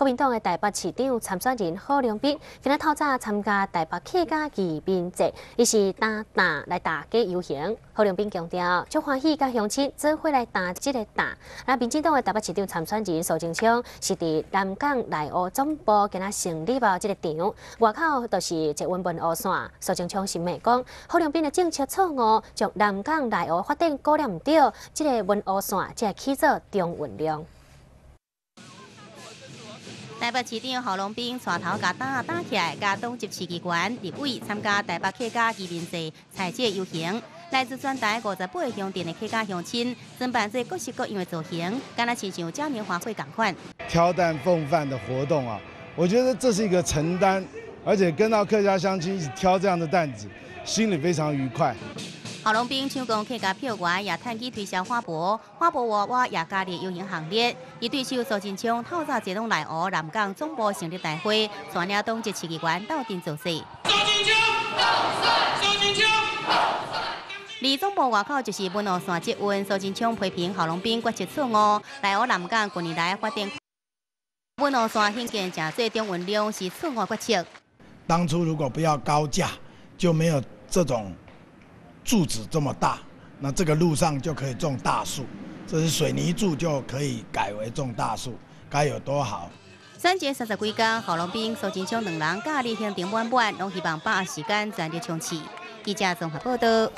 国民党的台北市长参选人郝龙斌今日透早参加台北客家移民节，伊是打打来大家游行。郝龙斌强调，就欢喜甲乡亲做伙来打这个打。那民进党的台北市长参选人苏贞昌是伫南港内湖总部今日成立了这个场，外口就是一温文乌线。苏贞昌是美讲，郝龙斌的政策错误，将南港内湖发展顾念唔到这个温乌线，才起做中运量。台北市长郝龙斌带头甲打打起来，甲党籍市议员立委参加台北客家移民节彩节游行。来自全台五十八个乡镇的客家乡亲，装扮做各式各样的造型，敢若亲像嘉年华会同款。挑担奉饭的活动啊，我觉得这是一个承担，而且跟到客家乡亲一起挑这样的担子，心里非常愉快。郝龙斌抢攻客家票源，也趁机推销花博，花博娃娃也加入游行行列。伊对手苏金昌透早接拢来湖南港总部成立大会，全领党籍市议员斗阵做事。苏金昌，苏金昌，离总部外口就是文湖山接运，苏金昌批评郝龙斌决策错误，来湖南港近年来发展文湖山兴建正最中运量是错误决策。当初如果不要高价，就没有这种。柱子这么大，那这个路上就可以种大树。这是水泥柱就可以改为种大树，该有多好！三节三十几天，郝龙斌、苏金昌两人加力行顶满满，拢希望把握时间全力冲刺。记者综合报道。